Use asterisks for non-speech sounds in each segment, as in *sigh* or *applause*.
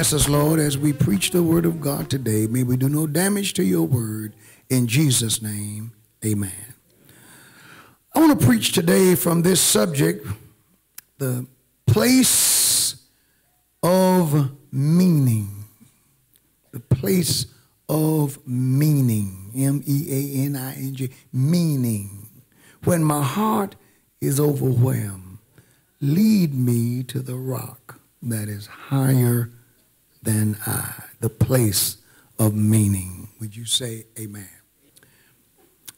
Bless us, Lord, as we preach the word of God today. May we do no damage to your word. In Jesus' name, amen. I want to preach today from this subject, the place of meaning. The place of meaning. M-E-A-N-I-N-G. Meaning. When my heart is overwhelmed, lead me to the rock that is higher than I, the place of meaning. Would you say amen?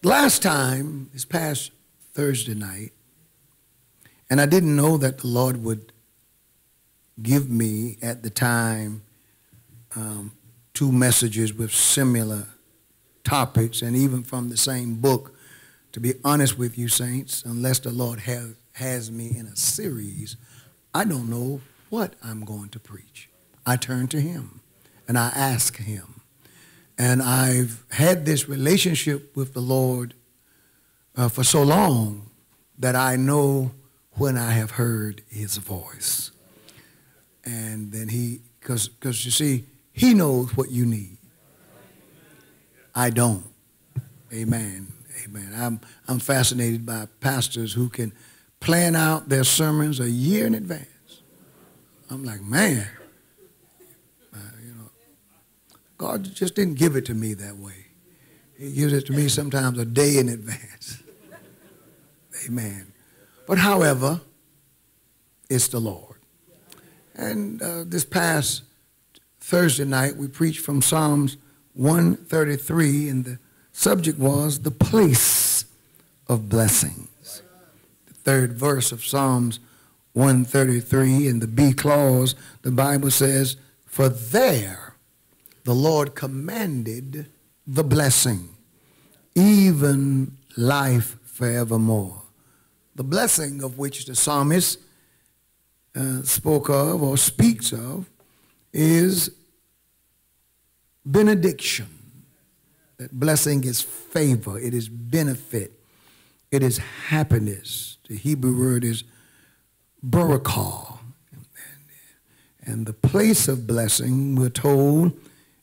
Last time, this past Thursday night, and I didn't know that the Lord would give me at the time um, two messages with similar topics and even from the same book. To be honest with you, saints, unless the Lord have, has me in a series, I don't know what I'm going to preach. I turn to him and I ask him. And I've had this relationship with the Lord uh, for so long that I know when I have heard his voice. And then he, because because you see, he knows what you need. I don't. Amen. Amen. I'm, I'm fascinated by pastors who can plan out their sermons a year in advance. I'm like, man, uh, you know, God just didn't give it to me that way. He gives it to me sometimes a day in advance. *laughs* Amen. But however, it's the Lord. And uh, this past Thursday night, we preached from Psalms 133, and the subject was the place of blessings. The third verse of Psalms 133 in the B clause, the Bible says, For there the Lord commanded the blessing, even life forevermore. The blessing of which the psalmist uh, spoke of or speaks of is benediction. That blessing is favor, it is benefit, it is happiness. The Hebrew word is barakah. And the place of blessing, we're told,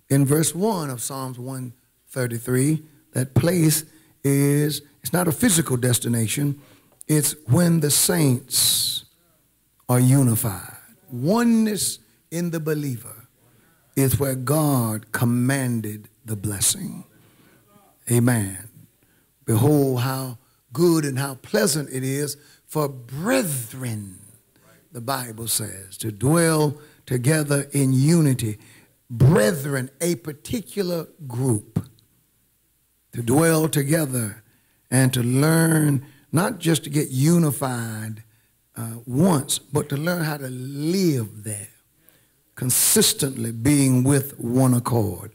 in verse 1 of Psalms 133, that place is, it's not a physical destination, it's when the saints are unified. Oneness in the believer is where God commanded the blessing. Amen. Behold how good and how pleasant it is for brethren, the Bible says, to dwell together in unity brethren, a particular group, to dwell together and to learn not just to get unified uh, once, but to learn how to live there, consistently being with one accord.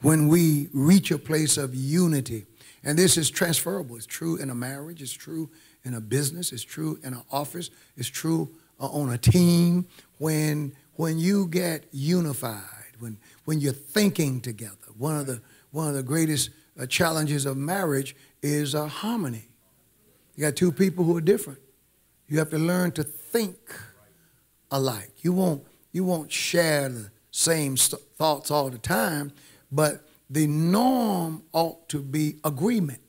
When we reach a place of unity, and this is transferable, it's true in a marriage, it's true in a business, it's true in an office, it's true uh, on a team. When, when you get unified, when, when you're thinking together. One of the, one of the greatest uh, challenges of marriage is uh, harmony. You got two people who are different. You have to learn to think alike. You won't, you won't share the same thoughts all the time, but the norm ought to be agreement,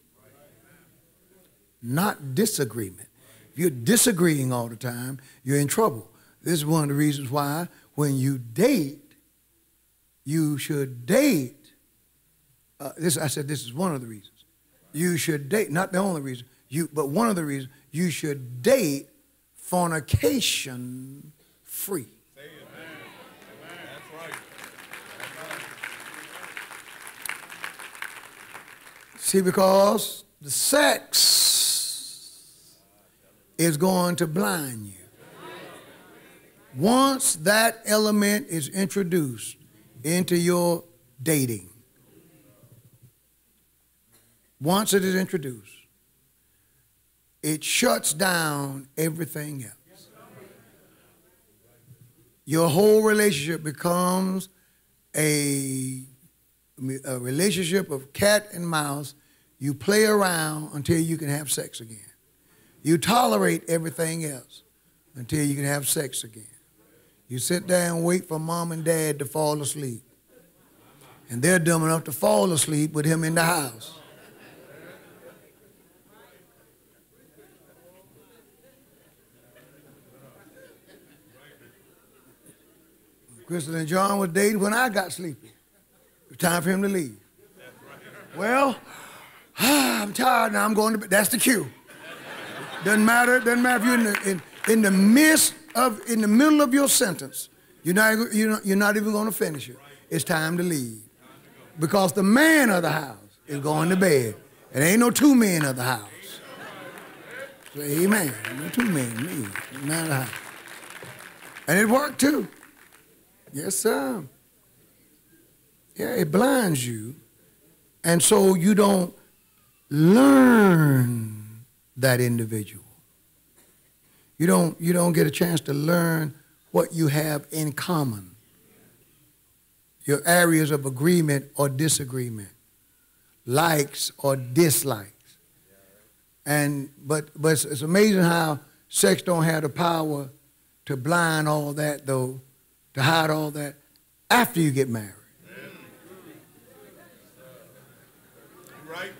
not disagreement. If you're disagreeing all the time, you're in trouble. This is one of the reasons why when you date, you should date. Uh, this I said this is one of the reasons. You should date, not the only reason, you, but one of the reasons you should date fornication free. See, because the sex is going to blind you. Once that element is introduced, into your dating. Once it is introduced, it shuts down everything else. your whole relationship becomes a, a relationship of cat and mouse. You play around until you can have sex again. You tolerate everything else until you can have sex again. You sit there and wait for mom and dad to fall asleep. And they're dumb enough to fall asleep with him in the house. Kristen and John was dating when I got sleepy. It was time for him to leave. Well, *sighs* I'm tired now. I'm going to bed. That's the cue. Doesn't matter. Doesn't matter if you're in the, in, in the midst of, in the middle of your sentence. You're not, you're not, you're not even going to finish it. It's time to leave. Because the man of the house is going to bed. It ain't no two men of the house. So, amen. No two men, me, man of the house. And it worked too. Yes, sir. Yeah, it blinds you. And so you don't learn that individual. You don't, you don't get a chance to learn what you have in common. Your areas of agreement or disagreement, likes or dislikes. And but but it's, it's amazing how sex don't have the power to blind all that though to hide all that after you get married.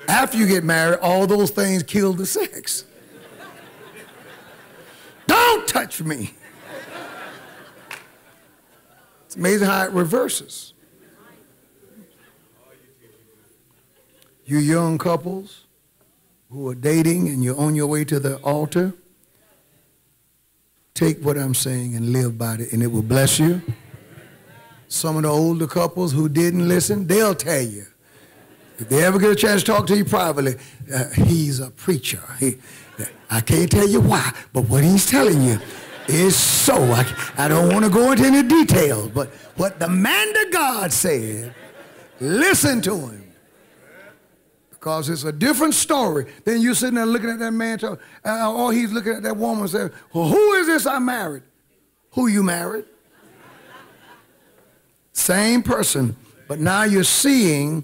After you get married, all those things kill the sex. Don't touch me. It's amazing how it reverses. You young couples who are dating and you're on your way to the altar, Take what I'm saying and live by it, and it will bless you. Some of the older couples who didn't listen, they'll tell you. If they ever get a chance to talk to you privately, uh, he's a preacher. He, I can't tell you why, but what he's telling you is so. I, I don't want to go into any details, but what the man of God said, listen to him because it's a different story than you sitting there looking at that man, uh, or he's looking at that woman and saying, well, who is this I married? Who you married? Same person, but now you're seeing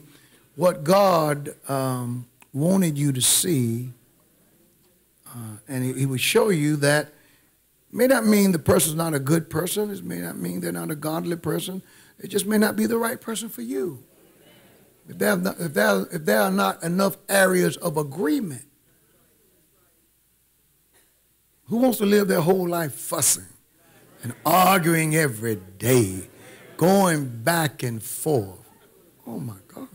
what God um, wanted you to see, uh, and he, he would show you that may not mean the person's not a good person. It may not mean they're not a godly person. It just may not be the right person for you if there, not, if, there, if there are not enough areas of agreement, who wants to live their whole life fussing and arguing every day, going back and forth? Oh my God.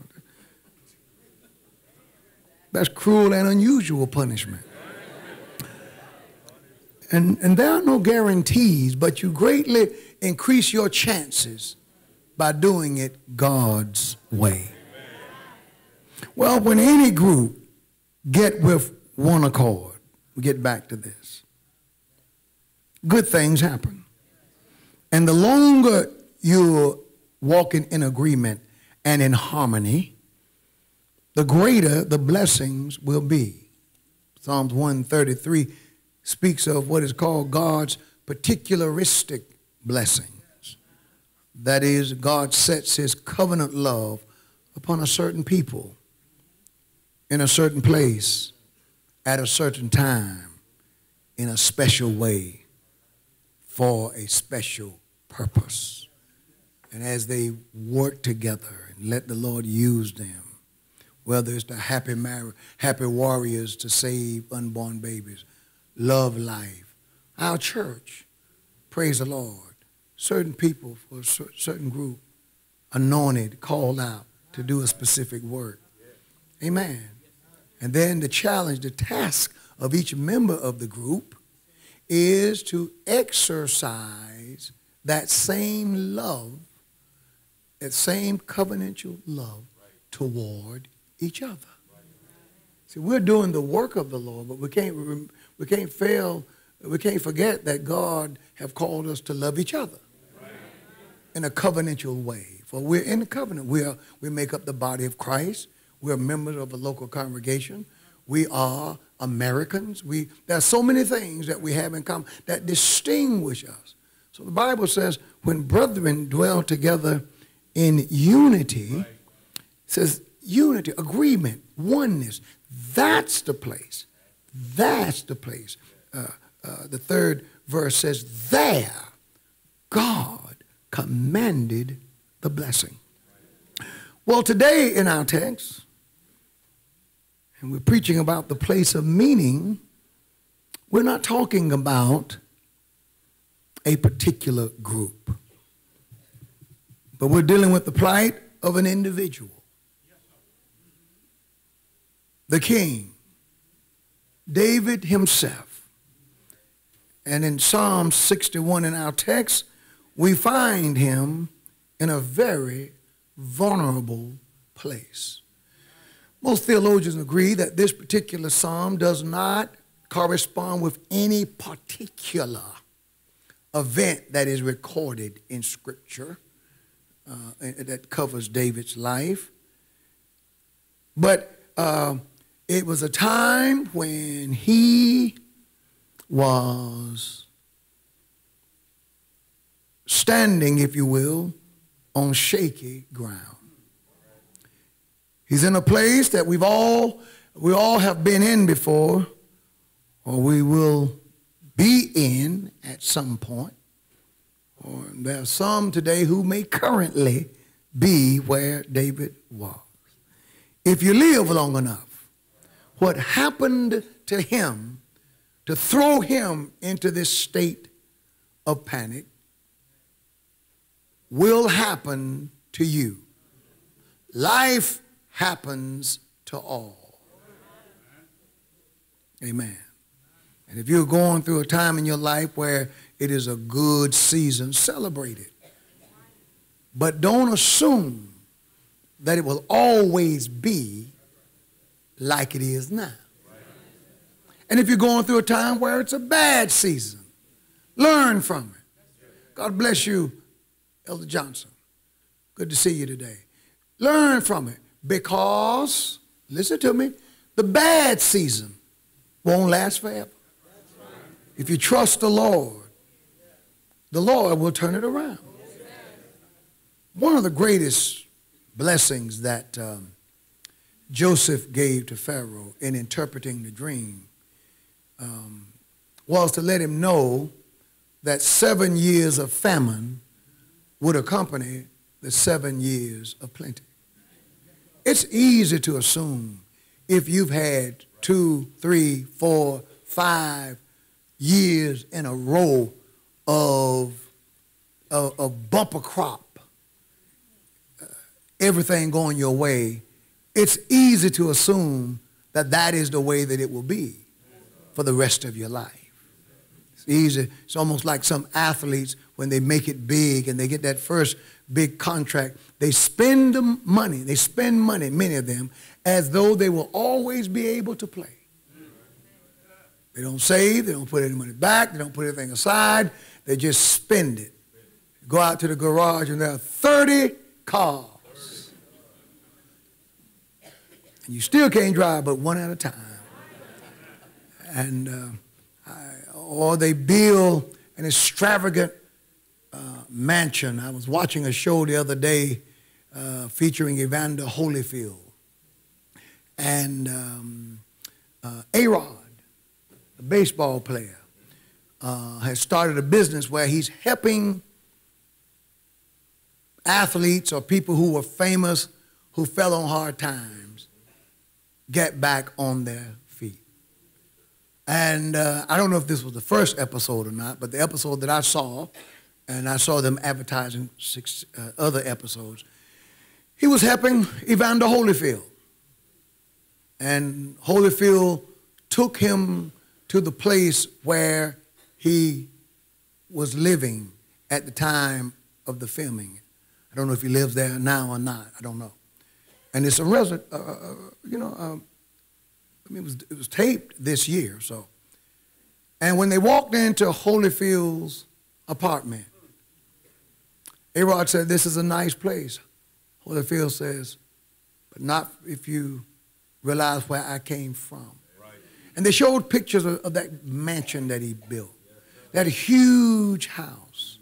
That's cruel and unusual punishment. And, and there are no guarantees, but you greatly increase your chances by doing it God's way. Well, when any group get with one accord, we get back to this, good things happen. And the longer you're walking in agreement and in harmony, the greater the blessings will be. Psalms 133 speaks of what is called God's particularistic blessings. That is, God sets his covenant love upon a certain people in a certain place at a certain time in a special way for a special purpose. And as they work together and let the Lord use them, whether it's the happy, mar- happy warriors to save unborn babies, love life, our church, praise the Lord, certain people for a certain group, anointed, called out to do a specific work. Amen. And then the challenge, the task of each member of the group is to exercise that same love, that same covenantal love toward each other. See, we're doing the work of the Lord, but we can't, we can't fail, we can't forget that God have called us to love each other in a covenantal way. For we're in the covenant. We, are, we make up the body of Christ. We're members of a local congregation. We are Americans. We, there are so many things that we have in common that distinguish us. So the Bible says, when brethren dwell together in unity, says unity, agreement, oneness. That's the place. That's the place. Uh, uh, the third verse says, There God commanded the blessing. Well, today in our text, and we're preaching about the place of meaning, we're not talking about a particular group. But we're dealing with the plight of an individual. The king, David himself. And in Psalm 61 in our text, we find him in a very vulnerable place. Most theologians agree that this particular psalm does not correspond with any particular event that is recorded in Scripture uh, that covers David's life. But uh, it was a time when he was standing, if you will, on shaky ground. He's in a place that we've all, we all have been in before, or we will be in at some point. Or there are some today who may currently be where David was. If you live long enough, what happened to him to throw him into this state of panic will happen to you. Life happens to all. Amen. And if you're going through a time in your life where it is a good season, celebrate it. But don't assume that it will always be like it is now. And if you're going through a time where it's a bad season, learn from it. God bless you, Elder Johnson. Good to see you today. Learn from it because, listen to me, the bad season won't last forever. If you trust the Lord, the Lord will turn it around. One of the greatest blessings that um, Joseph gave to Pharaoh in interpreting the dream um, was to let him know that seven years of famine would accompany the seven years of plenty. It's easy to assume if you've had two, three, four, five, years in a row of, of bumper crop, uh, everything going your way, it's easy to assume that that is the way that it will be for the rest of your life. It's easy. It's almost like some athletes when they make it big and they get that first big contract, they spend the money, they spend money, many of them, as though they will always be able to play. They don't save, they don't put any money back, they don't put anything aside, they just spend it. Go out to the garage and there are 30 cars. And you still can't drive but one at a time. And, uh, I, or they build an extravagant uh, mansion. I was watching a show the other day uh, featuring Evander Holyfield and um, uh, A-Rod a baseball player, uh, has started a business where he's helping athletes or people who were famous who fell on hard times get back on their feet. And uh, I don't know if this was the first episode or not, but the episode that I saw, and I saw them advertising six uh, other episodes, he was helping Evander Holyfield. And Holyfield took him to the place where he was living at the time of the filming. I don't know if he lives there now or not. I don't know. And it's a resident, uh, uh, uh, you know, um, I mean, it was, it was taped this year, so. And when they walked into Holyfield's apartment, A-Rod said, this is a nice place. Holyfield says, but not if you realize where I came from. And they showed pictures of, of that mansion that he built, that huge house.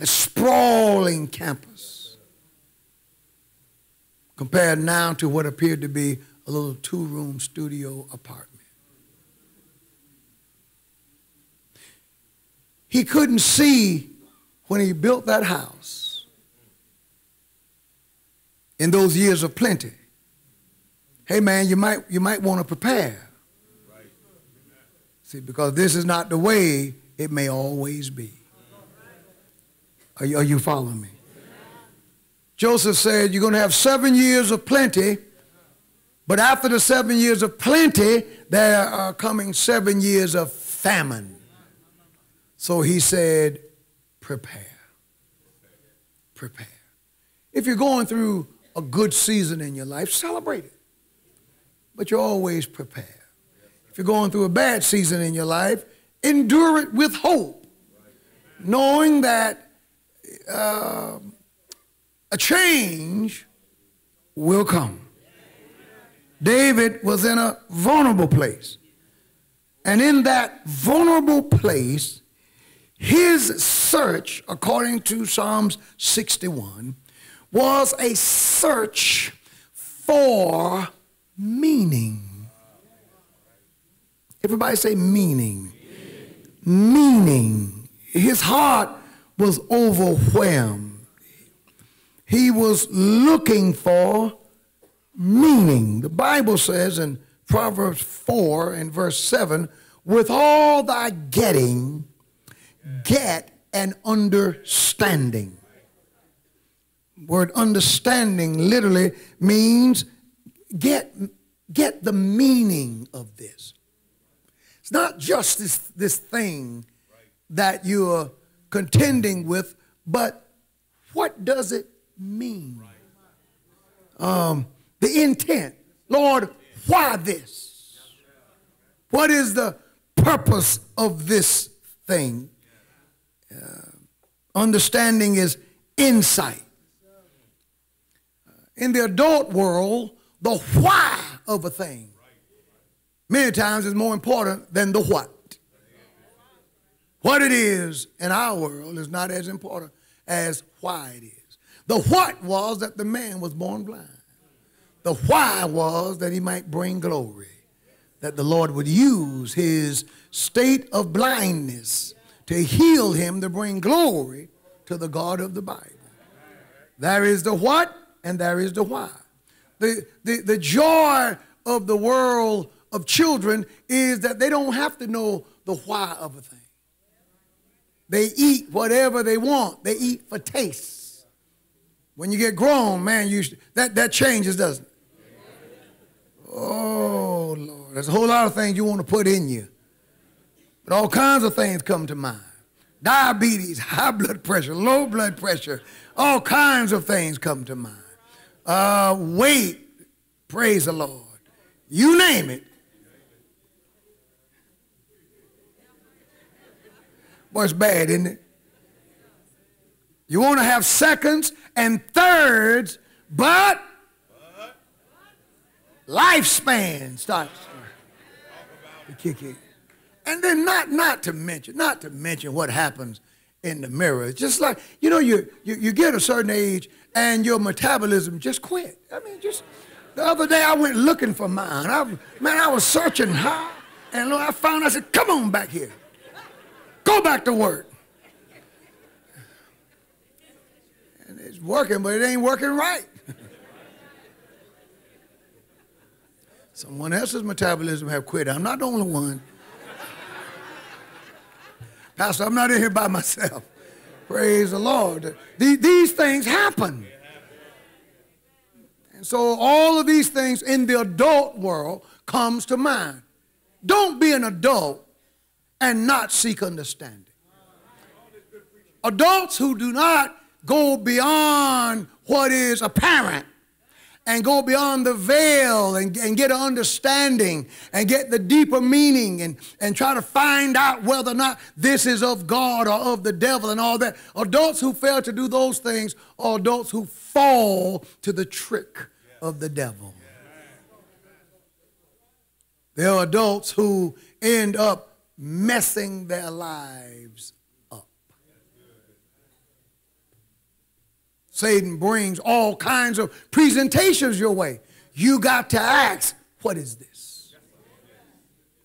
a sprawling campus, compared now to what appeared to be a little two room studio apartment. He couldn't see when he built that house in those years of plenty. Hey man, you might you might want to prepare. See, because this is not the way it may always be. Are you, are you following me? Joseph said, You're going to have seven years of plenty, but after the seven years of plenty, there are coming seven years of famine. So he said, Prepare. Prepare. If you're going through a good season in your life, celebrate it. But you're always prepared. If you're going through a bad season in your life, endure it with hope, knowing that uh, a change will come. David was in a vulnerable place. And in that vulnerable place, his search, according to Psalms 61, was a search for meaning. Everybody say meaning. Meaning. His heart was overwhelmed. He was looking for meaning. The Bible says in Proverbs 4 and verse 7 with all thy getting, get an understanding. Word understanding literally means get, get the meaning of this. It's not just this, this thing that you're contending with, but what does it mean? Um, the intent. Lord, why this? What is the purpose of this thing? Uh, understanding is insight. In the adult world, the why of a thing many times is more important than the what. What it is in our world is not as important as why it is. The what was that the man was born blind. The why was that he might bring glory, that the Lord would use his state of blindness to heal him to bring glory to the God of the Bible. There is the what and there is the why. The, the, the joy of the world of children is that they don't have to know the why of a thing. They eat whatever they want. They eat for taste. When you get grown, man, you that, that changes, doesn't it? Oh, Lord. There's a whole lot of things you want to put in you. But all kinds of things come to mind. Diabetes, *laughs* high blood pressure, low blood pressure, all kinds of things come to mind. Uh, weight, praise the Lord. You name it, Boy, it's bad, isn't it? You want to have seconds and thirds, but lifespan starts to kick in. And then not, not to mention, not to mention what happens in the mirror. It's just like, you know, you, you, you get a certain age and your metabolism just quit. I mean, just the other day I went looking for mine. I, man, I was searching high, and Lord, I found, I said, come on back here. Go back to work. And it's working, but it ain't working right. *laughs* Someone else's metabolism have quit. I'm not the only one. Pastor, I'm not in here by myself. Praise the Lord. These, things happen. And so all of these things in the adult world comes to mind. Don't be an adult and not seek understanding. Adults who do not go beyond what is apparent and go beyond the veil and, and get an understanding and get the deeper meaning and, and try to find out whether or not this is of God or of the devil and all that. Adults who fail to do those things are adults who fall to the trick of the devil. There are adults who end up messing their lives up. Satan brings all kinds of presentations your way. You got to ask, what is this?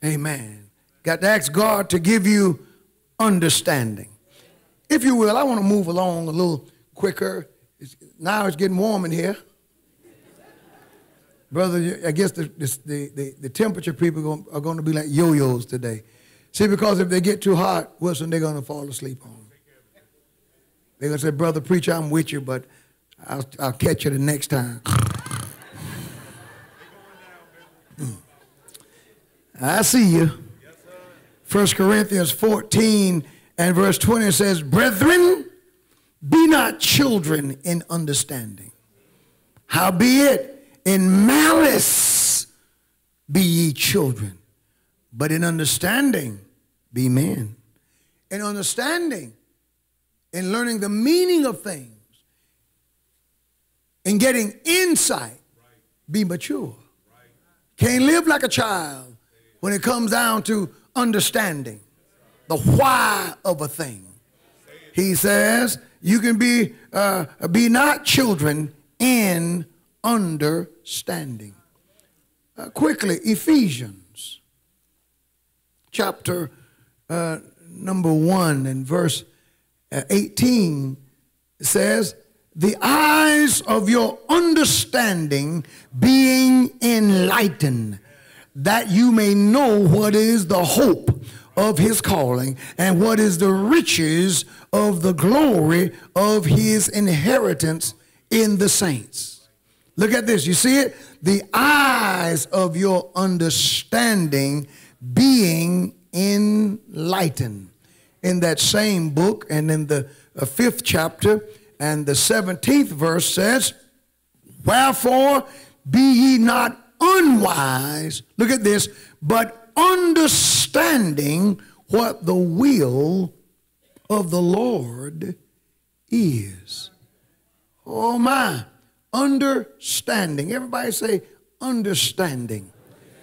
Amen. Got to ask God to give you understanding. If you will, I want to move along a little quicker. It's, now it's getting warm in here. Brother, I guess the, the, the, the temperature people are going to be like yo-yos today. See, because if they get too hot, Wilson, they're going to fall asleep on. They're going to say, brother preacher, I'm with you, but I'll, I'll catch you the next time. Hmm. I see you. First Corinthians 14 and verse 20 says, Brethren, be not children in understanding. Howbeit, in malice be ye children, but in understanding be men. In understanding, in learning the meaning of things, in getting insight, be mature. Can't live like a child when it comes down to understanding the why of a thing. He says, you can be, uh, be not children in understanding. Uh, quickly, Ephesians chapter uh, number 1 and verse Uh, 18 says, the eyes of your understanding being enlightened, that you may know what is the hope of his calling and what is the riches of the glory of his inheritance in the saints. Look at this. You see it? The eyes of your understanding being enlightened. In that same book and in the uh, fifth chapter and the 17th verse says, Wherefore be ye not unwise, look at this, but understanding what the will of the Lord is. Oh my, understanding. Everybody say understanding.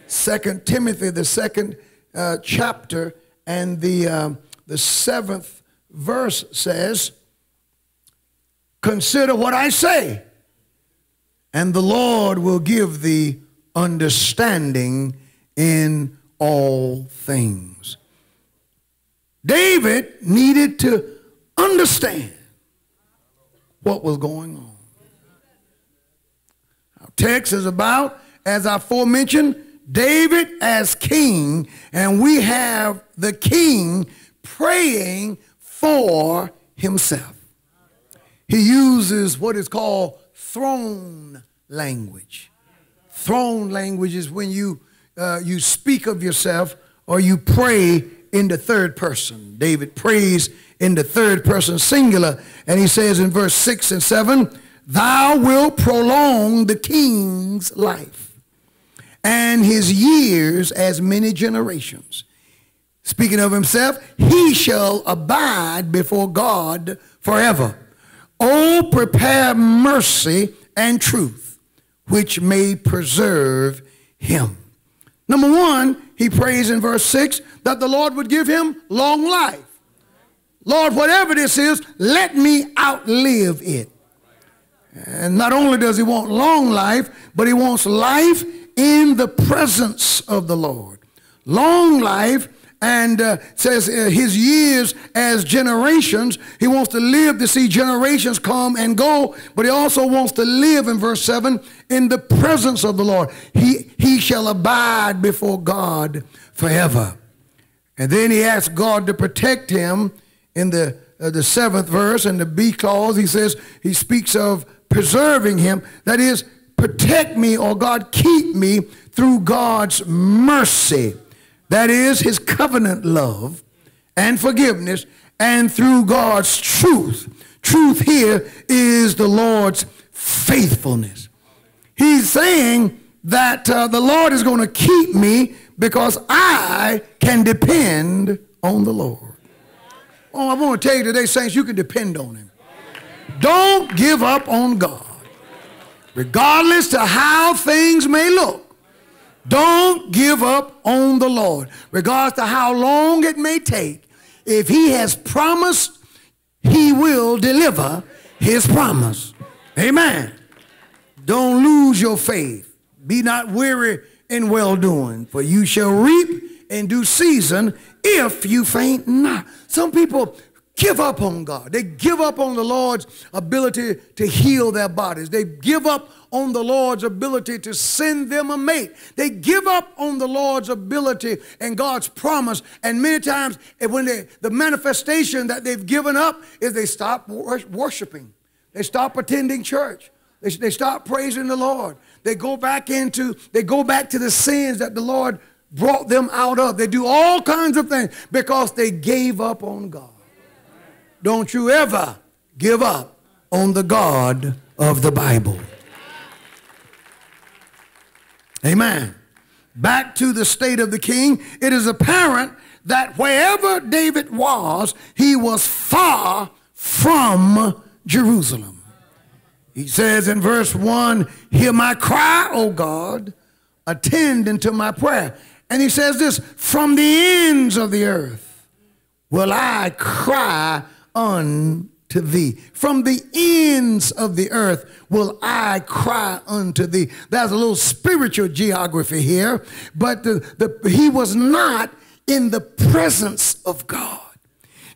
Second Timothy, the second uh, chapter and the, uh, the seventh verse says, Consider what I say, and the Lord will give thee understanding in all things. David needed to understand what was going on. Our text is about, as I aforementioned, David as king, and we have the king praying for himself. He uses what is called throne language. Throne language is when you uh, you speak of yourself or you pray in the third person. David prays in the third person singular, and he says in verse 6 and 7, Thou wilt prolong the king's life and his years as many generations. Speaking of himself, he shall abide before God forever. Oh, prepare mercy and truth, which may preserve him. Number one, he prays in verse 6 that the Lord would give him long life. Lord, whatever this is, let me outlive it. And not only does he want long life, but he wants life in the presence of the Lord. Long life and uh, says uh, his years as generations. He wants to live to see generations come and go, but he also wants to live in verse 7 in the presence of the Lord. He, he shall abide before God forever. And then he asks God to protect him in the, uh, the seventh verse and the B clause. He says, he speaks of preserving him. That is, protect me or God keep me through God's mercy that is his covenant love and forgiveness and through God's truth. Truth here is the Lord's faithfulness. He's saying that uh, the Lord is going to keep me because I can depend on the Lord. Oh, I want to tell you today, saints, you can depend on him. Don't give up on God. Regardless to how things may look, don't give up on the Lord, regardless to how long it may take. If he has promised, he will deliver his promise. Amen. Don't lose your faith. Be not weary in well doing, for you shall reap in due season if you faint not. Some people give up on God. They give up on the Lord's ability to heal their bodies. They give up on the Lord's ability to send them a mate. They give up on the Lord's ability and God's promise. And many times, eh, when they, the manifestation that they've given up is they stop worshiping. They stop attending church. They, they stop praising the Lord. They go back into, they go back to the sins that the Lord brought them out of. They do all kinds of things because they gave up on God. Don't you ever give up on the God of the Bible. Amen. Back to the state of the king. It is apparent that wherever David was, he was far from Jerusalem. He says in verse 1, Hear my cry, O God, attend unto my prayer. And he says this, From the ends of the earth will I cry unto thee. From the ends of the earth will I cry unto thee. There's a little spiritual geography here, but the, the, he was not in the presence of God.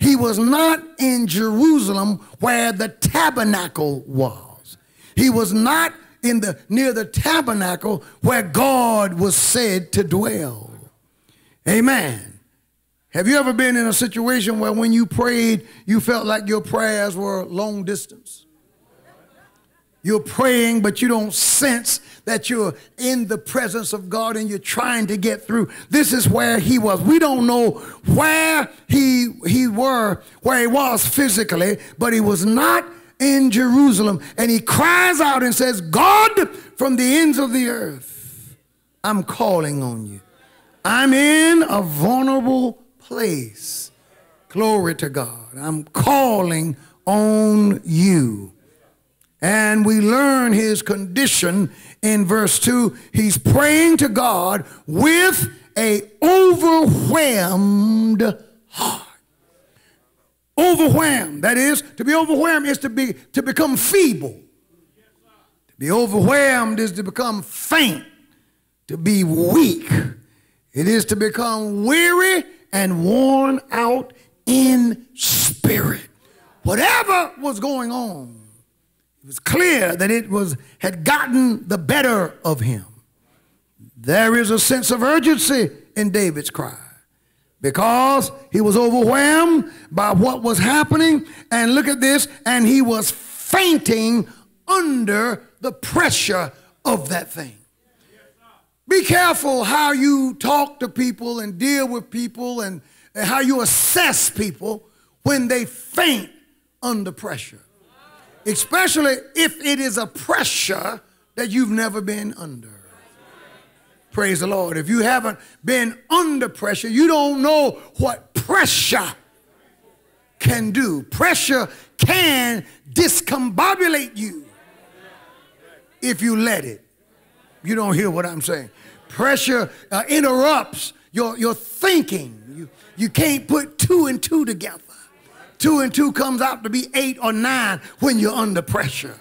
He was not in Jerusalem where the tabernacle was. He was not in the near the tabernacle where God was said to dwell. Amen. Have you ever been in a situation where when you prayed, you felt like your prayers were long distance? You're praying, but you don't sense that you're in the presence of God and you're trying to get through. This is where he was. We don't know where he, he were, where he was physically, but he was not in Jerusalem. And he cries out and says, God, from the ends of the earth, I'm calling on you. I'm in a vulnerable place. Glory to God. I'm calling on you. And we learn his condition in verse 2. He's praying to God with a overwhelmed heart. Overwhelmed. That is, to be overwhelmed is to be to become feeble. To be overwhelmed is to become faint, to be weak. It is to become weary and worn out in spirit. Whatever was going on, it was clear that it was had gotten the better of him. There is a sense of urgency in David's cry because he was overwhelmed by what was happening. And look at this, and he was fainting under the pressure of that thing. Be careful how you talk to people and deal with people and, and how you assess people when they faint under pressure. Especially if it is a pressure that you've never been under. Praise the Lord. If you haven't been under pressure, you don't know what pressure can do. Pressure can discombobulate you if you let it. You don't hear what I'm saying. Pressure uh, interrupts your, your thinking. You, you can't put two and two together. Two and two comes out to be eight or nine when you're under pressure.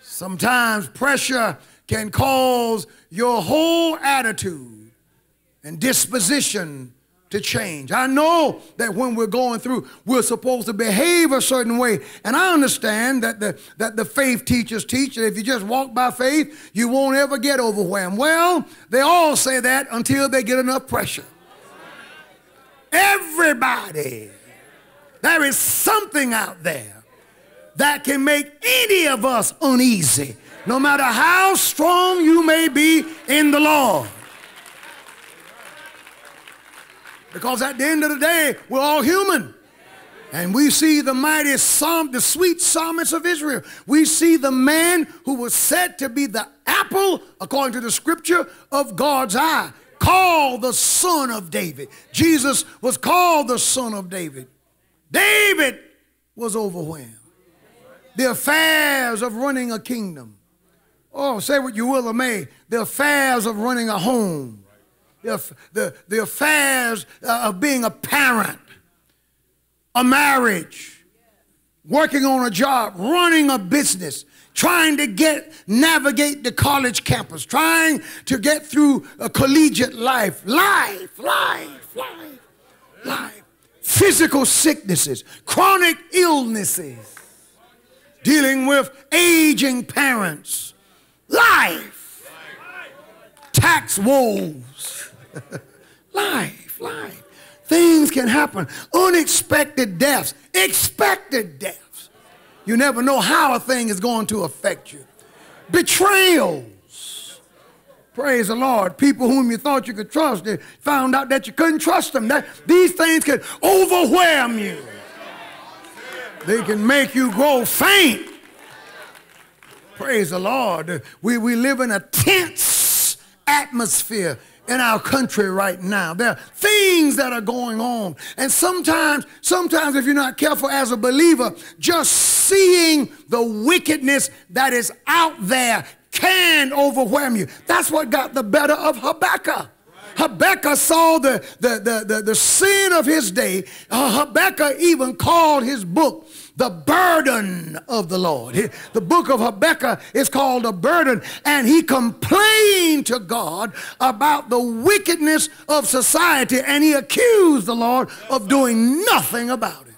Sometimes pressure can cause your whole attitude and disposition to change. I know that when we're going through, we're supposed to behave a certain way. And I understand that the, that the faith teachers teach that if you just walk by faith, you won't ever get overwhelmed. Well, they all say that until they get enough pressure. Everybody. There is something out there that can make any of us uneasy, no matter how strong you may be in the Lord. Because at the end of the day, we're all human. And we see the mighty psalm, the sweet psalmist of Israel. We see the man who was said to be the apple, according to the scripture, of God's eye, called the son of David. Jesus was called the son of David. David was overwhelmed. The affairs of running a kingdom. Oh, say what you will or may. The affairs of running a home the, the, the affairs uh, of being a parent, a marriage, working on a job, running a business, trying to get navigate the college campus, trying to get through a collegiate life, life, life, life, life, physical sicknesses, chronic illnesses, dealing with aging parents, life, tax woes, *laughs* life, life. Things can happen, unexpected deaths, expected deaths. You never know how a thing is going to affect you. Betrayals. Praise the Lord. People whom you thought you could trust, they found out that you couldn't trust them. That these things can overwhelm you. They can make you grow faint. Praise the Lord. We, we live in a tense atmosphere in our country right now. There are things that are going on. And sometimes, sometimes if you're not careful as a believer, just seeing the wickedness that is out there can overwhelm you. That's what got the better of Habakkuk. Habakkuk saw the, the, the, the, the sin of his day. Uh, Habakkuk even called his book the burden of the Lord. The book of Habakkuk is called a burden, and he complained to God about the wickedness of society, and he accused the Lord of doing nothing about it.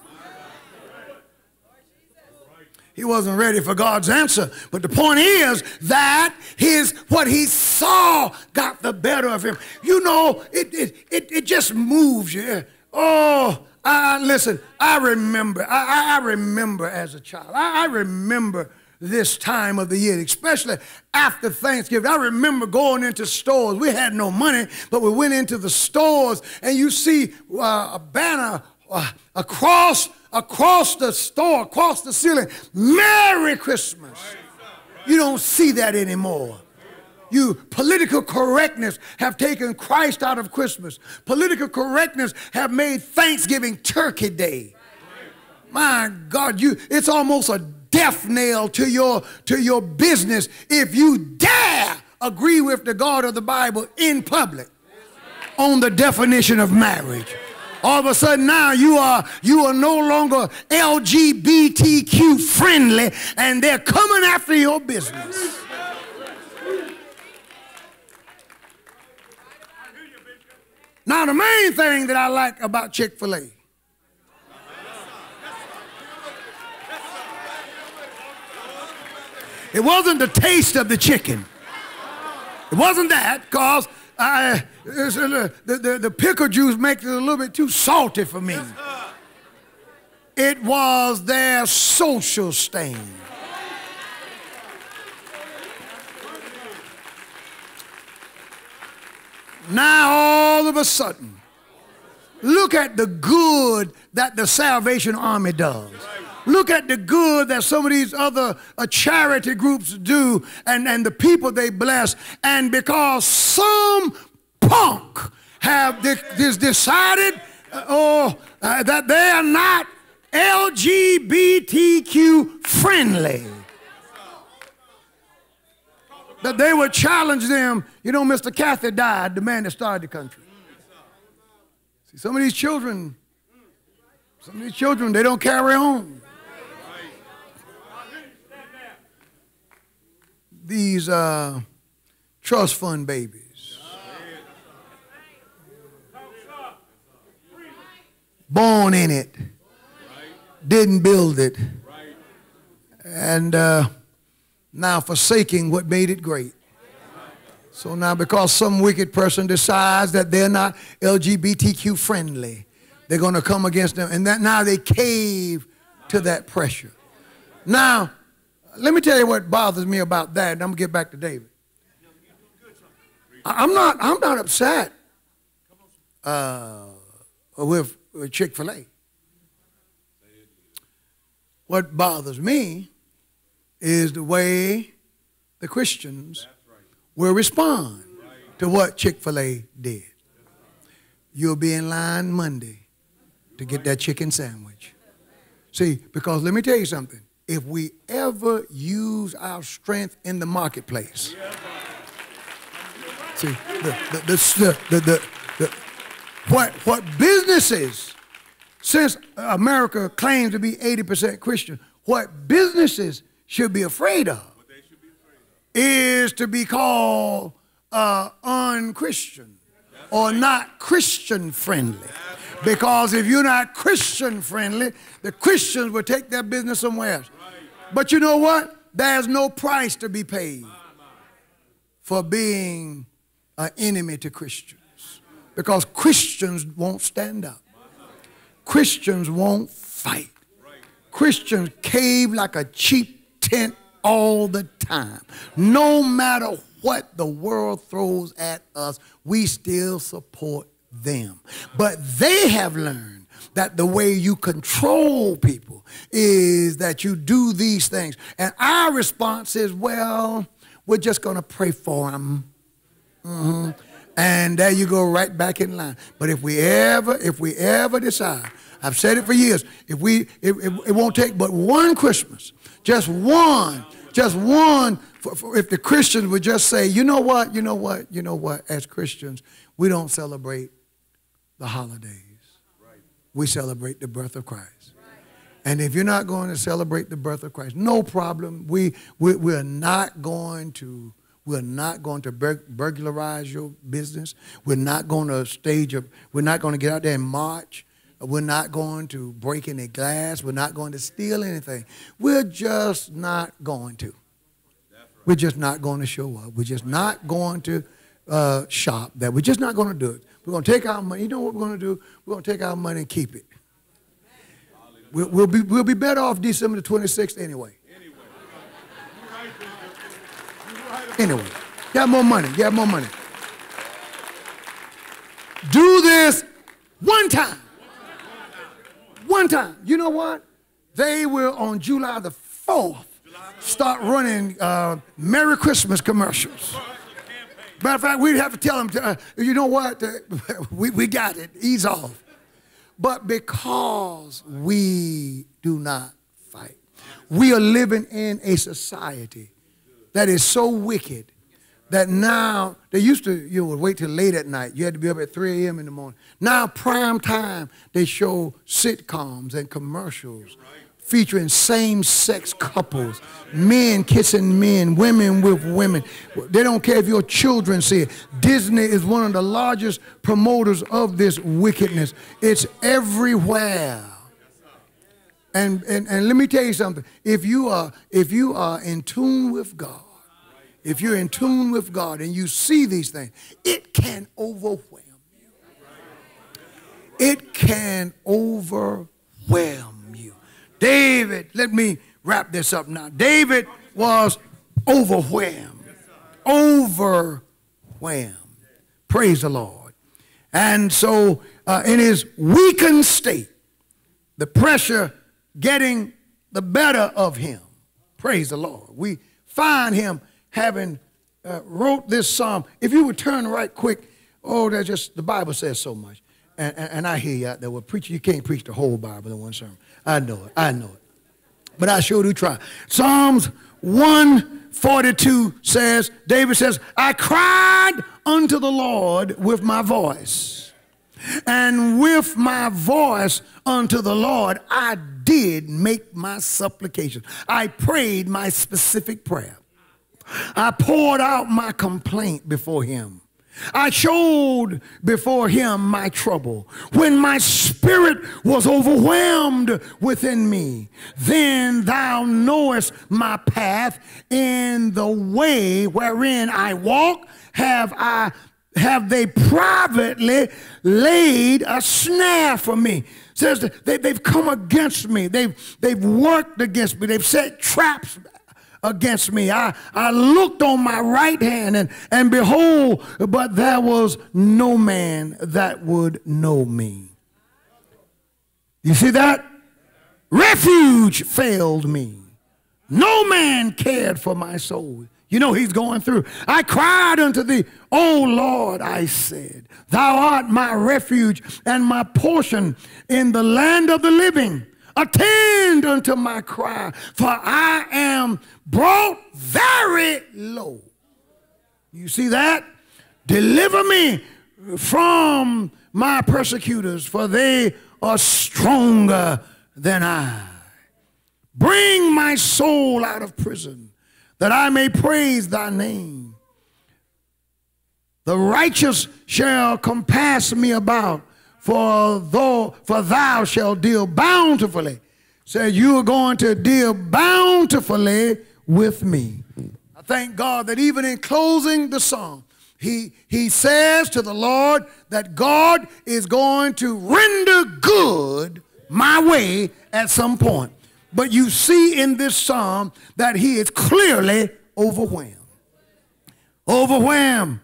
He wasn't ready for God's answer. But the point is that his what he saw got the better of him. You know, it it it, it just moves you. Oh, I, listen, I remember, I, I remember as a child, I, I remember this time of the year, especially after Thanksgiving. I remember going into stores. We had no money, but we went into the stores, and you see uh, a banner uh, across across the store, across the ceiling. Merry Christmas. You don't see that anymore. You political correctness have taken Christ out of Christmas. Political correctness have made Thanksgiving Turkey Day. My God, you it's almost a death nail to your to your business if you dare agree with the God of the Bible in public on the definition of marriage. All of a sudden now you are you are no longer LGBTQ friendly and they're coming after your business. Now, the main thing that I like about Chick fil A it wasn't the taste of the chicken. It wasn't that, because uh, the, the, the pickle juice makes it a little bit too salty for me. It was their social stain. Now, all of a sudden, look at the good that the Salvation Army does. Look at the good that some of these other uh, charity groups do and, and the people they bless. And because some punk have this decided uh, oh, uh, that they are not LGBTQ friendly that they would challenge them. You know, Mr. Cathy died, the man that started the country. See, some of these children, some of these children, they don't carry on. These uh, trust fund babies. Born in it, didn't build it. And uh, now forsaking what made it great. So now because some wicked person decides that they're not LGBTQ friendly, they're going to come against them. And that now they cave to that pressure. Now, let me tell you what bothers me about that, and I'm going to get back to David. I'm not, I'm not upset uh, with, with Chick-fil-A. What bothers me is the way the Christians will respond to what Chick fil A did. You'll be in line Monday to get that chicken sandwich. See, because let me tell you something. If we ever use our strength in the marketplace, see, the, the, the, the, what, what businesses since America claims to be 80% Christian, what businesses should be afraid of is to be called uh, unchristian or not Christian friendly. Because if you're not Christian friendly, the Christians will take their business somewhere else. But you know what? There's no price to be paid for being an enemy to Christians. Because Christians won't stand up. Christians won't fight. Christians cave like a cheap tent all the time. No matter what the world throws at us, we still support them. But they have learned that the way you control people is that you do these things. And our response is, well, we're just going to pray for them. Mm-hmm. And there you go right back in line. But if we ever, if we ever decide, I've said it for years, if we, it, it, it won't take but one Christmas, just one, just one, for, for, if the Christians would just say, you know what, you know what, you know what, as Christians, we don't celebrate the holidays. We celebrate the birth of Christ. And if you're not going to celebrate the birth of Christ, no problem. We, we, we're not going to we're not going to bur burglarize your business. We're not going to stage a, we're not going to get out there and march. We're not going to break any glass. We're not going to steal anything. We're just not going to. We're just not going to show up. We're just not going to uh, shop that. We're just not going to do it. We're going to take our money. You know what we're going to do? We're going to take our money and keep it. We'll, we'll, be, we'll be better off December the 26th anyway. Anyway, got more money. Got more money. Do this one time. One time. You know what? They will on July the 4th start running uh, Merry Christmas commercials. Matter of fact, we'd have to tell them, to, uh, you know what? Uh, *laughs* we, we got it. Ease off. But because we do not fight, we are living in a society that is so wicked that now they used to you would wait till late at night. You had to be up at 3 a.m. in the morning. Now prime time they show sitcoms and commercials featuring same-sex couples, men kissing men, women with women. They don't care if your children see it. Disney is one of the largest promoters of this wickedness. It's everywhere. And, and, and let me tell you something. If you are if you are in tune with God, if you're in tune with God and you see these things, it can overwhelm you. It can overwhelm you. David, let me wrap this up now. David was overwhelmed. Overwhelmed. Praise the Lord. And so, uh, in his weakened state, the pressure getting the better of him. Praise the Lord. We find him having uh, wrote this psalm. If you would turn right quick, oh, that just the Bible says so much. And, and, and I hear you out there. Well, preacher, you can't preach the whole Bible in one sermon. I know it. I know it. But I sure do try. Psalms 142 says, David says, I cried unto the Lord with my voice. And with my voice unto the Lord, I did make my supplication. I prayed my specific prayer. I poured out my complaint before him. I showed before him my trouble. When my spirit was overwhelmed within me, then thou knowest my path in the way wherein I walk have I have they privately laid a snare for me. Says they, they've come against me. They've, they've worked against me. They've set traps against me. I, I looked on my right hand, and, and behold, but there was no man that would know me. You see that? Refuge failed me. No man cared for my soul. You know he's going through. I cried unto thee, O Lord, I said, Thou art my refuge and my portion in the land of the living. Attend unto my cry, for I am brought very low. You see that? Deliver me from my persecutors, for they are stronger than I. Bring my soul out of prison that I may praise thy name. The righteous shall compass me about, for though for thou shalt deal bountifully. Said you are going to deal bountifully with me. I thank God that even in closing the song, he, he says to the Lord that God is going to render good my way at some point. But you see in this psalm that he is clearly overwhelmed. Overwhelmed.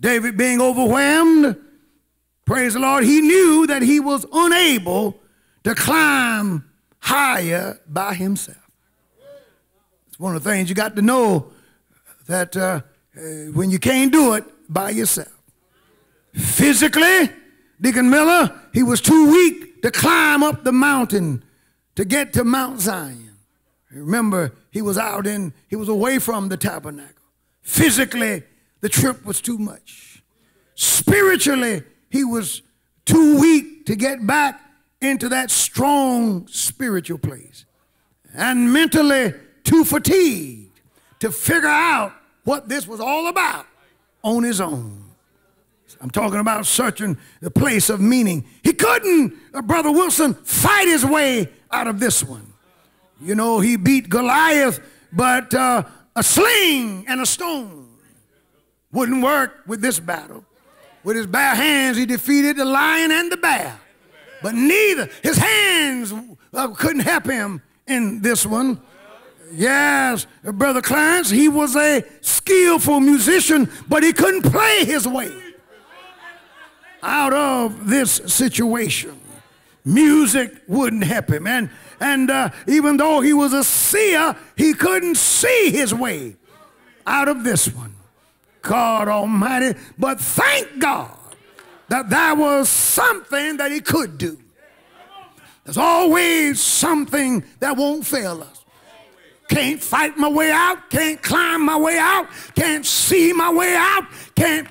David being overwhelmed, praise the Lord, he knew that he was unable to climb higher by himself. It's one of the things you got to know that uh, uh, when you can't do it by yourself. Physically, Deacon Miller, he was too weak to climb up the mountain to get to Mount Zion. Remember, he was out in, he was away from the tabernacle. Physically, the trip was too much. Spiritually, he was too weak to get back into that strong spiritual place. And mentally, too fatigued to figure out what this was all about on his own. I'm talking about searching the place of meaning. He couldn't, uh, Brother Wilson, fight his way out of this one. You know, he beat Goliath, but uh, a sling and a stone wouldn't work with this battle. With his bare hands, he defeated the lion and the bear. But neither, his hands uh, couldn't help him in this one. Yes, Brother Clarence, he was a skillful musician, but he couldn't play his way out of this situation. Music wouldn't help him. And, and uh, even though he was a seer, he couldn't see his way out of this one. God Almighty. But thank God that there was something that he could do. There's always something that won't fail us. Can't fight my way out, can't climb my way out, can't see my way out, can't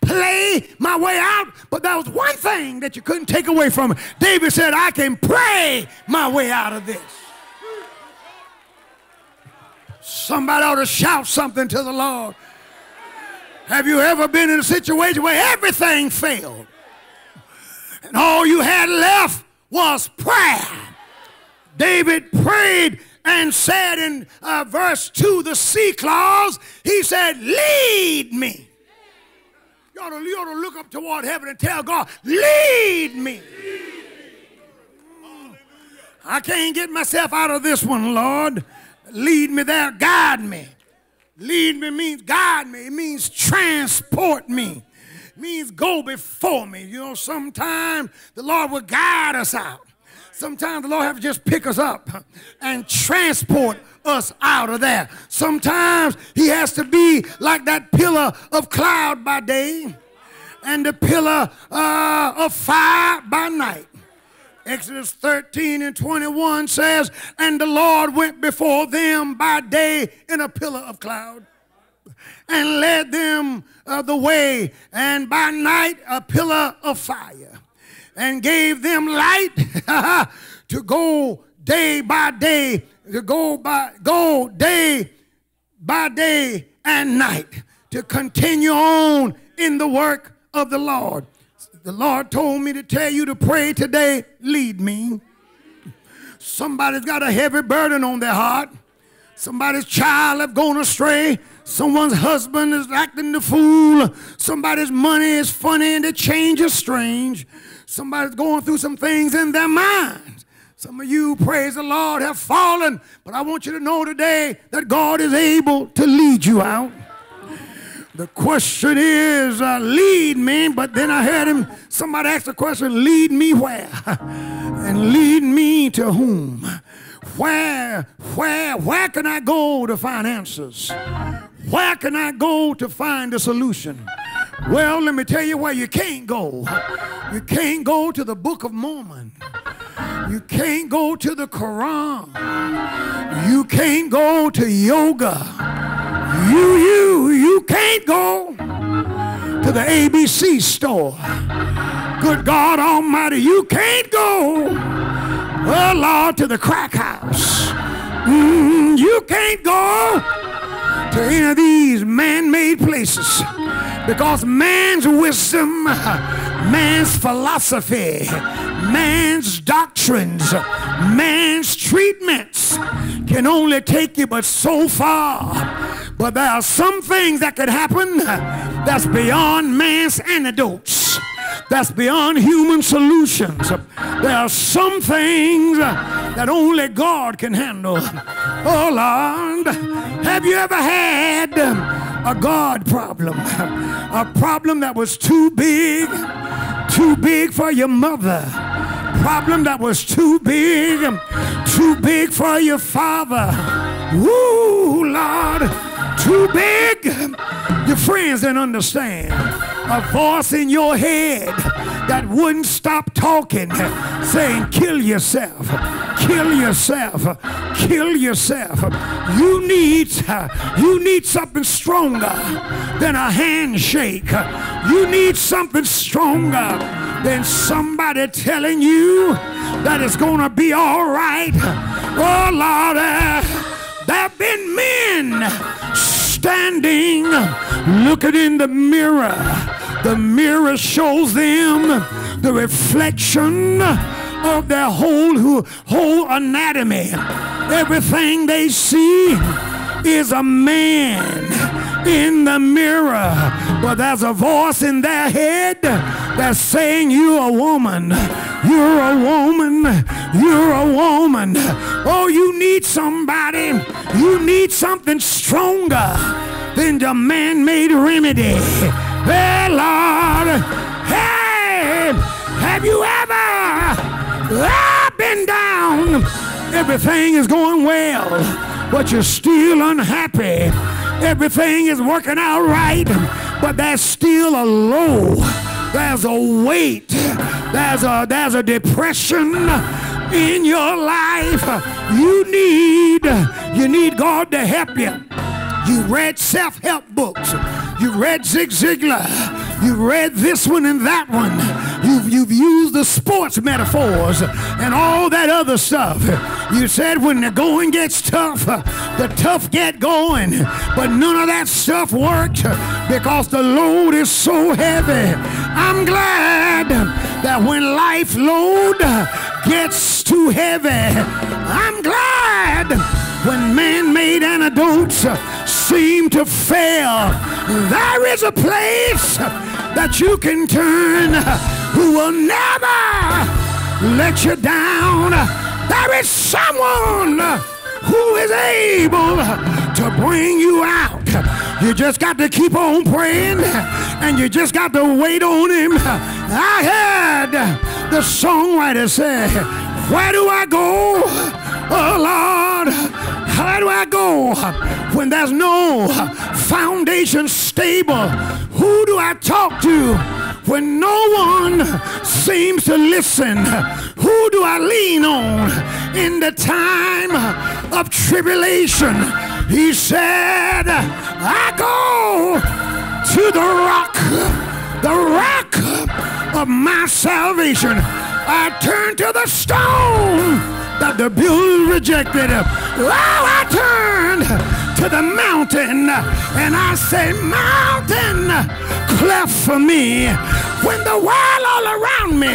play my way out. But that was one thing that you couldn't take away from it. David said, I can pray my way out of this. Somebody ought to shout something to the Lord. Have you ever been in a situation where everything failed? And all you had left was prayer. David prayed and said in uh, verse 2, the C clause, he said, Lead me. You ought, to, you ought to look up toward heaven and tell God, Lead me. I can't get myself out of this one, Lord. Lead me there, guide me. Lead me means guide me, it means transport me, it means go before me. You know, sometimes the Lord will guide us out. Sometimes the Lord have to just pick us up and transport us out of there. Sometimes he has to be like that pillar of cloud by day and the pillar uh, of fire by night. Exodus 13 and 21 says, And the Lord went before them by day in a pillar of cloud and led them uh, the way, and by night a pillar of fire and gave them light *laughs* to go day by day, to go by go day by day and night, to continue on in the work of the Lord. The Lord told me to tell you to pray today, lead me. Somebody's got a heavy burden on their heart. Somebody's child have gone astray. Someone's husband is acting the fool. Somebody's money is funny and the change is strange. Somebody's going through some things in their minds. Some of you, praise the Lord, have fallen. But I want you to know today that God is able to lead you out. The question is, uh, lead me, but then I heard him, somebody asked the question, lead me where? *laughs* and lead me to whom? Where, where, where can I go to find answers? Where can I go to find a solution? Well, let me tell you where you can't go. You can't go to the Book of Mormon. You can't go to the Quran. You can't go to yoga. You, you, you can't go to the ABC store. Good God Almighty, you can't go, oh Lord, to the crack house. Mm, you can't go to any of these man-made places because man's wisdom, man's philosophy, man's doctrines, man's treatments can only take you but so far. But there are some things that could happen that's beyond man's antidotes. That's beyond human solutions. There are some things that only God can handle. Oh Lord, have you ever had a God problem? A problem that was too big, too big for your mother problem that was too big, too big for your father. Woo, Lord, too big. Your friends didn't understand. A voice in your head that wouldn't stop talking, saying, kill yourself, kill yourself, kill yourself. You need, you need something stronger than a handshake. You need something stronger than somebody telling you that it's going to be all right. Oh, Lord, there have been men standing looking in the mirror. The mirror shows them the reflection of their whole, whole anatomy. Everything they see is a man in the mirror, but there's a voice in their head that's saying, You're a woman. You're a woman. You're a woman. Oh, you need somebody. You need something stronger than the man made remedy. Hey, Lord. Hey, have you ever uh, been down? Everything is going well, but you're still unhappy. Everything is working out right, but there's still a low. There's a weight. There's a, there's a depression in your life. You need, you need God to help you. You read self-help books. You read Zig Ziglar. You read this one and that one. You've, you've used the sports metaphors and all that other stuff. You said when the going gets tough, the tough get going. But none of that stuff worked because the load is so heavy. I'm glad that when life load gets too heavy, I'm glad when man-made antidotes uh, seem to fail, there is a place uh, that you can turn uh, who will never let you down. There is someone who is able to bring you out. You just got to keep on praying and you just got to wait on him. I heard the songwriter say, where do I go? Oh Lord, how do I go when there's no foundation stable? Who do I talk to when no one seems to listen? Who do I lean on in the time of tribulation? He said, I go to the rock, the rock of my salvation. I turn to the stone that the builders rejected. Oh, I turned to the mountain and I say, mountain, cleft for me. When the world all around me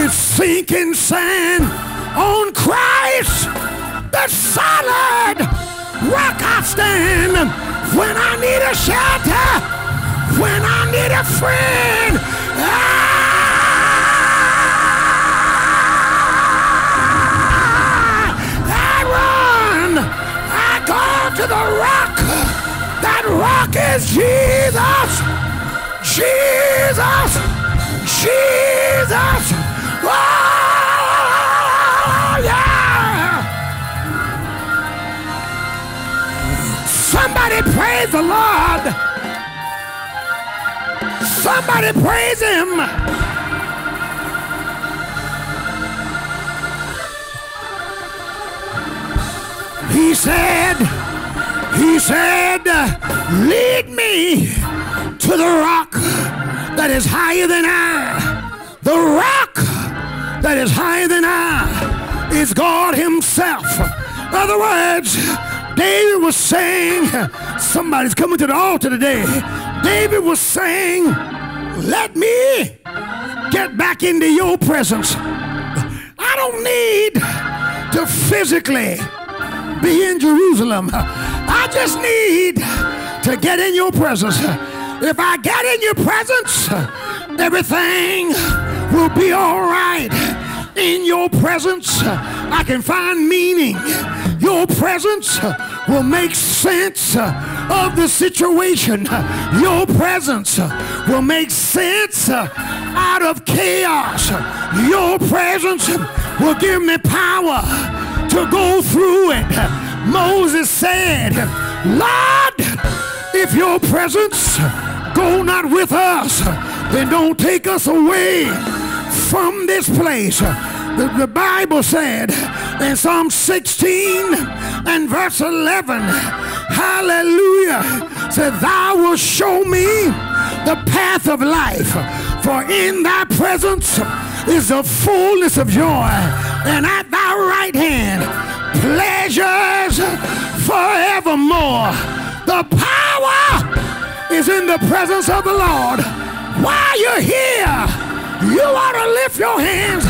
is sinking sand on Christ, the solid rock I stand. When I need a shelter, when I need a friend, the rock. That rock is Jesus. Jesus. Jesus. Oh, yeah. Somebody praise the Lord. Somebody praise him. He said, he said, lead me to the rock that is higher than I, The rock that is higher than I is God himself. In other words, David was saying, somebody's coming to the altar today. David was saying, let me get back into your presence. I don't need to physically be in Jerusalem. I just need to get in your presence. If I get in your presence, everything will be all right. In your presence, I can find meaning. Your presence will make sense of the situation. Your presence will make sense out of chaos. Your presence will give me power to go through it. Moses said, Lord, if your presence go not with us, then don't take us away from this place. The, the Bible said in Psalm 16 and verse 11, hallelujah, said, Thou wilt show me the path of life, for in thy presence is the fullness of joy, and at thy right hand pleasures forevermore. The power is in the presence of the Lord. While you're here, you ought to lift your hands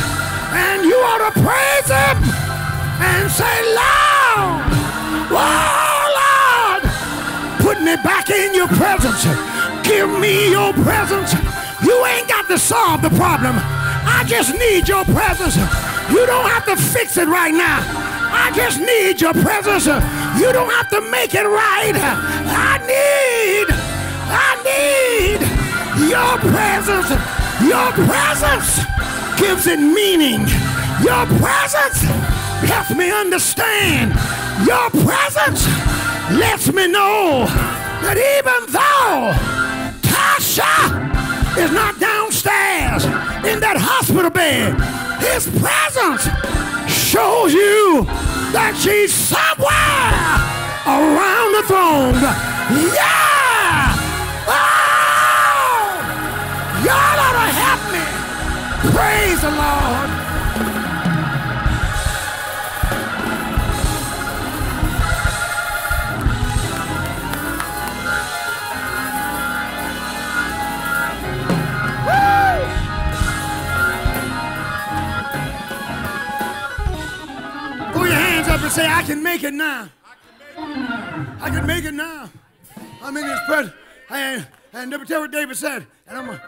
and you ought to praise him and say, Lord, oh Lord, put me back in your presence. Give me your presence. You ain't got to solve the problem. I just need your presence. You don't have to fix it right now. I just need your presence. You don't have to make it right. I need, I need your presence. Your presence gives it meaning. Your presence helps me understand. Your presence lets me know that even though Tasha is not downstairs in that hospital bed, his presence shows you that she's somewhere around the throne. Yeah! Oh! Y'all ought to help me. Praise the Lord. And say, I can make it now. I can make it now. I'm in this presence. And, and let me tell what David said. And I'm going to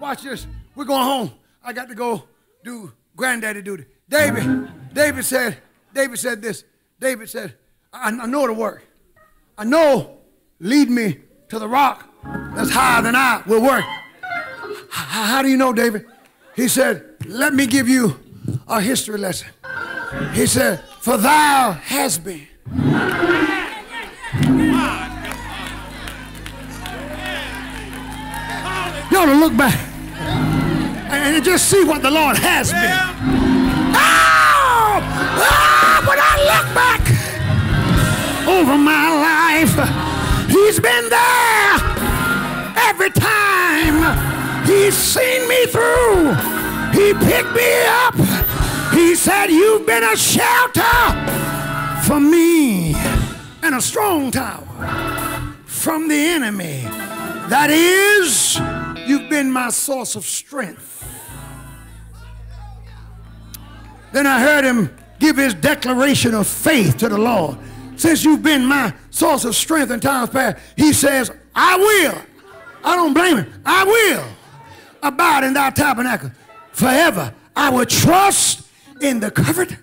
watch this. We're going home. I got to go do granddaddy duty. David, David said, David said this. David said, I, I know it'll work. I know lead me to the rock that's higher than I will work. H- how do you know, David? He said, let me give you a history lesson. He said, For thou hast been. You ought to look back and just see what the Lord has been. Oh! Oh, when I look back over my life, He's been there every time. He's seen me through. He picked me up. He said, You've been a shelter for me and a strong tower from the enemy. That is, you've been my source of strength. Then I heard him give his declaration of faith to the Lord. Since you've been my source of strength in times past, he says, I will. I don't blame him. I will abide in thy tabernacle forever. I will trust in the covert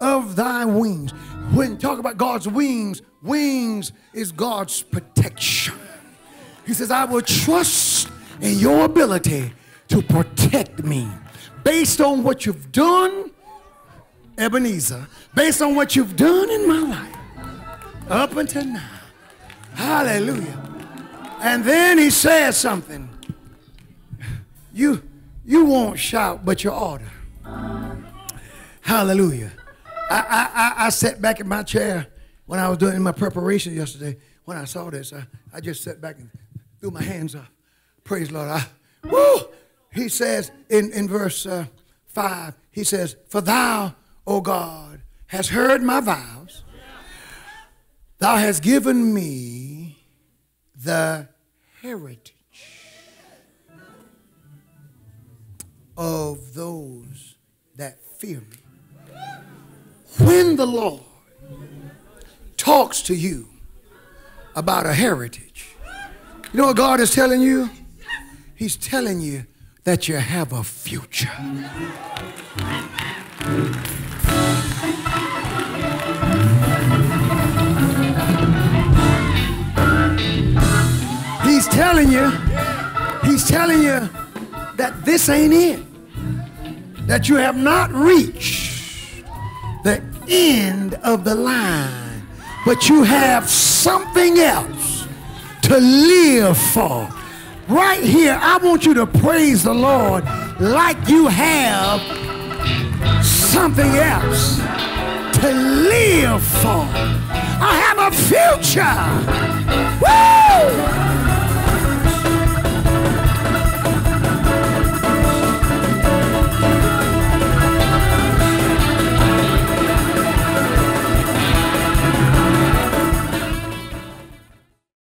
of thy wings. When talk about God's wings, wings is God's protection. He says, I will trust in your ability to protect me based on what you've done, Ebenezer, based on what you've done in my life up until now. Hallelujah. And then he says something. You, you won't shout, but you to. Hallelujah. I, I, I, sat back in my chair when I was doing my preparation yesterday. When I saw this, I, I just sat back and threw my hands up. Praise Lord. I, woo! he says in, in verse uh, 5, he says, For thou, O God, hast heard my vows. Thou hast given me the heritage of those that fear me. When the Lord talks to you about a heritage, you know what God is telling you? He's telling you that you have a future. He's telling you, he's telling you that this ain't it. That you have not reached the end of the line, but you have something else to live for. Right here, I want you to praise the Lord like you have something else to live for. I have a future